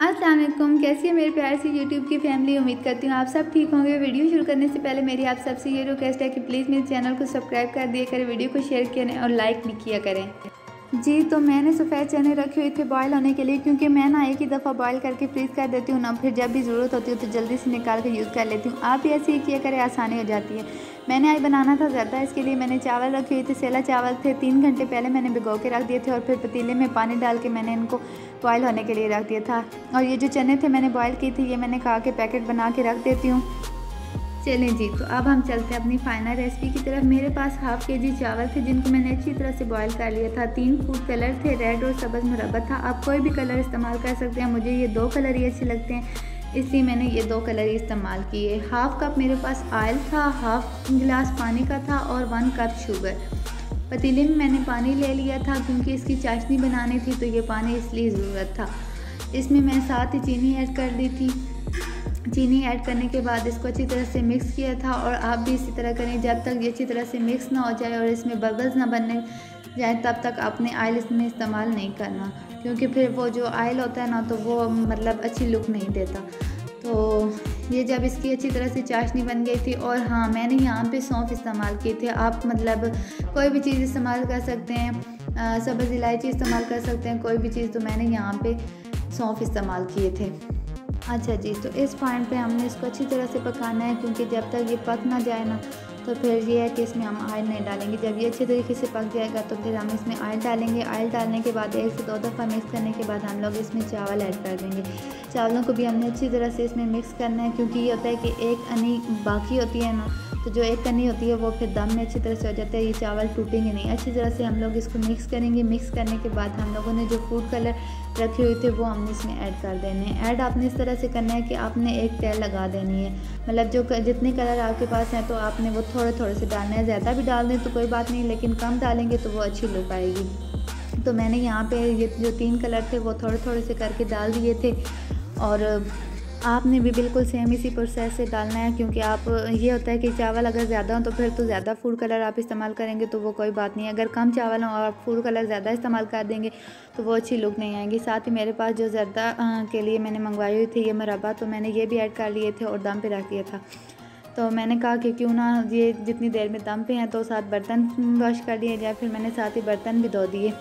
असलम कैसी है मेरे प्यार से यूट्यूब की फैमिली उम्मीद करती हूँ आप सब ठीक होंगे। वीडियो शुरू करने से पहले मेरी आप सबसे ये रिक्वेस्ट है कि प्लीज़ मेरे चैनल को सब्सक्राइब कर दिया करें, वीडियो को शेयर करें और लाइक भी किया करें। जी तो मैंने सफ़ेद चने रखे हुए थे बॉयल होने के लिए, क्योंकि मैं ना एक ही दफ़ा बॉयल करके फ्रीज़ कर देती हूँ ना, फिर जब भी ज़रूरत होती है तो जल्दी से निकाल कर यूज़ कर लेती हूँ। आप भी ऐसे ही किया करें, आसानी हो जाती है। मैंने आज बनाना था ज़्यादा, इसके लिए मैंने चावल रखे हुए थे, सेला चावल थे। तीन घंटे पहले मैंने भिगो के रख दिए थे और फिर पतीले में पानी डाल के मैंने इनको बॉयल होने के लिए रख दिया था। और ये जो चने थे मैंने बॉयल की थी, ये मैंने कहा के पैकेट बना के रख देती हूँ। चलें जी तो अब हम चलते हैं अपनी फाइनल रेसिपी की तरफ़। मेरे पास हाफ़ के जी चावल थे, जिनको मैंने अच्छी तरह से बॉईल कर लिया था। तीन फ़ूड कलर थे रेड और सब्ज़ मुरबा था। आप कोई भी कलर इस्तेमाल कर सकते हैं, मुझे ये दो कलर ही अच्छे लगते हैं। इसलिए मैंने ये दो कलर ही इस्तेमाल किए। हाफ़ कप मेरे पास ऑयल था हाफ़ गिलास पानी का था और वन कप शुगर पतीले में मैंने पानी ले लिया था, क्योंकि इसकी चाशनी बनानी थी तो ये पानी इसलिए ज़रूरत था। इसमें मैं साथ ही चीनी ऐड कर दी थी। चीनी ऐड करने के बाद इसको अच्छी तरह से मिक्स किया था और आप भी इसी तरह करें। जब तक ये अच्छी तरह से मिक्स ना हो जाए और इसमें बबल्स ना बनने जाए, तब तक आपने आयल इसमें इस्तेमाल नहीं करना। क्योंकि फिर वो जो आयल होता है ना तो वो मतलब अच्छी लुक नहीं देता। तो ये जब इसकी अच्छी तरह से चाशनी बन गई थी और हाँ मैंने यहाँ पे सौंफ इस्तेमाल किए थे। आप मतलब कोई भी चीज़ इस्तेमाल कर सकते हैं सब्ज़ इलायची इस्तेमाल कर सकते हैं, कोई भी चीज़ तो मैंने यहाँ पे सौंफ इस्तेमाल किए थे। अच्छा जी तो इस पॉइंट पे हमने इसको अच्छी तरह से पकाना है, क्योंकि जब तक ये पक ना जाए ना तो फिर ये है कि इसमें हम ऑयल नहीं डालेंगे। जब ये अच्छे तरीके से पक जाएगा तो फिर हम इसमें ऑयल डालेंगे। ऑयल डालने के बाद एक से दो दफ़ा मिक्स करने के बाद हम लोग इसमें चावल ऐड कर देंगे। चावलों को भी हमने अच्छी तरह से इसमें मिक्स करना है, क्योंकि ये होता है कि एक अनी बाकी होती है ना तो जो एक कनी होती है, वो फिर दम में अच्छी तरह से हो जाता है। ये चावल टूटेंगे नहीं। अच्छी तरह से हम लोग इसको मिक्स करेंगे। मिक्स करने के बाद हम लोगों ने जो फ़ूड कलर रखे हुए थे, वो हमने इसमें ऐड कर देने हैं। ऐड आपने इस तरह से करना है कि आपने एक तेल लगा देनी है। मतलब जो जितने कलर आपके पास हैं तो आपने वो थोड़े थोड़े से डालना है। ज़्यादा भी डाल दें तो कोई बात नहीं, लेकिन कम डालेंगे तो वो अच्छी लुक आएगी। तो मैंने यहाँ पे ये जो तीन कलर थे, वो थोड़े थोड़े से करके डाल दिए थे। और आपने भी बिल्कुल सेम इसी प्रोसेस से डालना है, क्योंकि आप ये होता है कि चावल अगर ज़्यादा हो तो फिर तो ज़्यादा फ़ूड कलर आप इस्तेमाल करेंगे तो वो कोई बात नहीं है। अगर कम चावल हो और आप फ़ूड कलर ज़्यादा इस्तेमाल कर देंगे तो वो अच्छी लुक नहीं आएँगी। साथ ही मेरे पास जो ज़्यादा के लिए मैंने मंगवाई हुई थी, ये मरबा तो मैंने ये भी ऐड कर लिए थे और दम पर रख दिया था। तो मैंने कहा कि क्यों ना ये जितनी देर में दम पे हैं तो साथ बर्तन वॉश कर दिए जाए, फिर मैंने साथ ही बर्तन भी धो दिए।